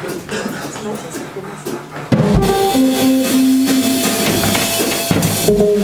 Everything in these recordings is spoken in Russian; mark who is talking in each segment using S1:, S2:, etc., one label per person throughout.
S1: Thank you.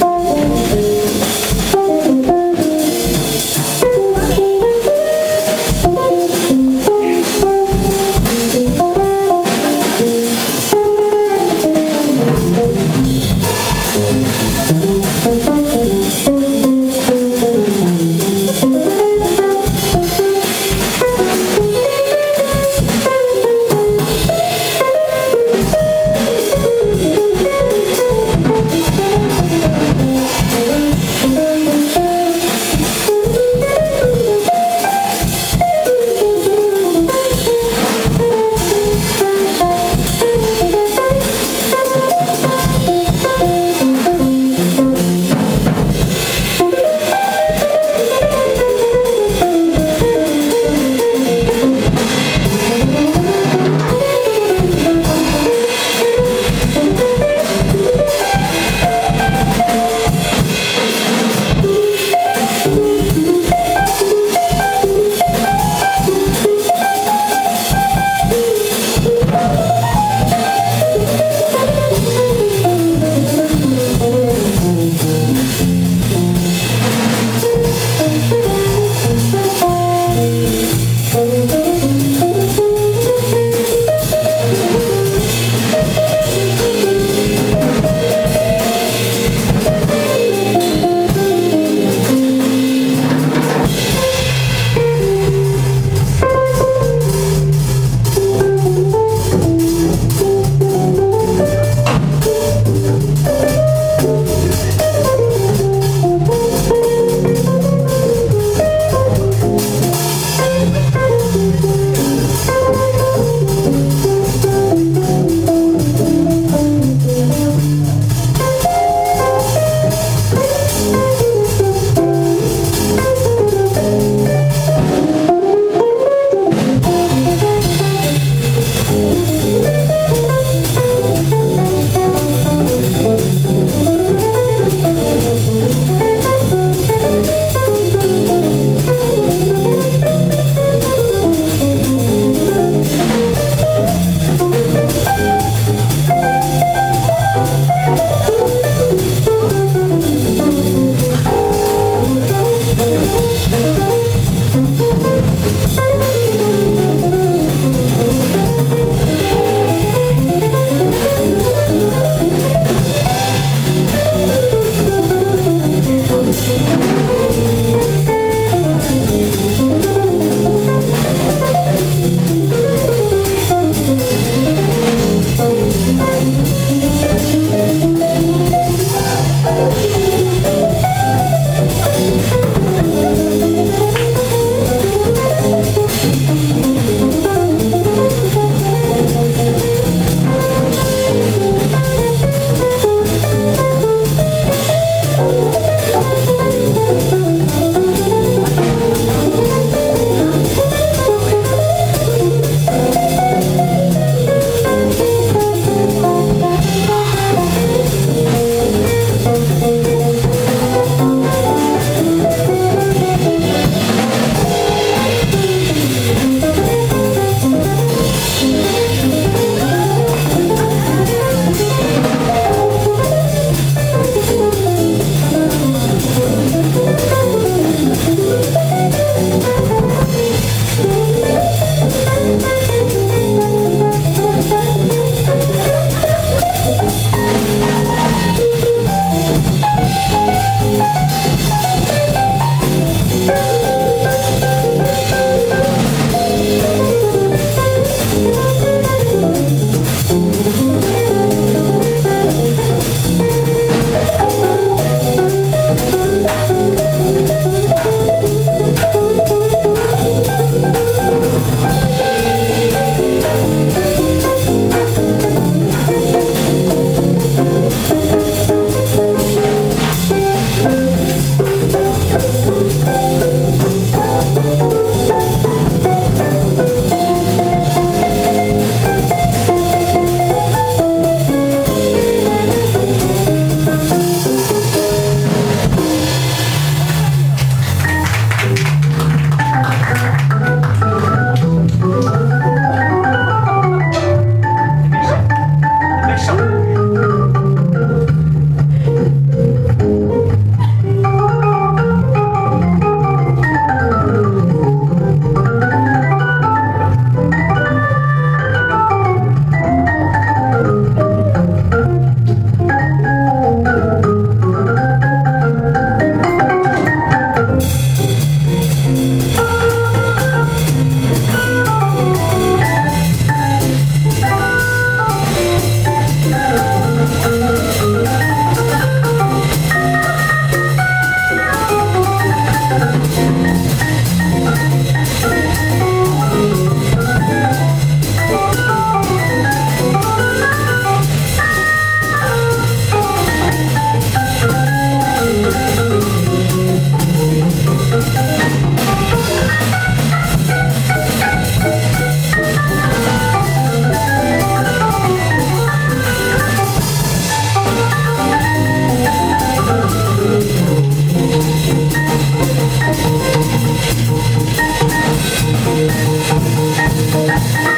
S1: Thank